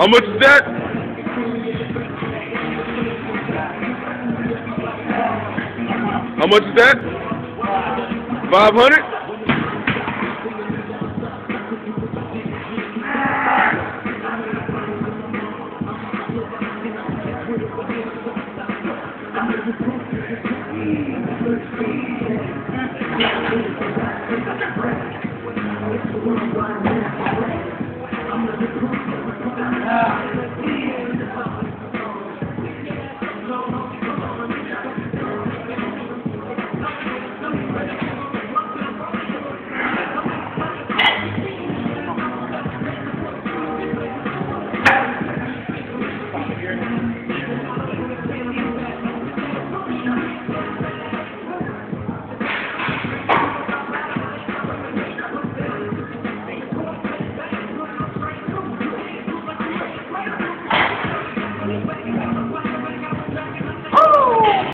How much is that? How much is that? Five hundred? Thank you.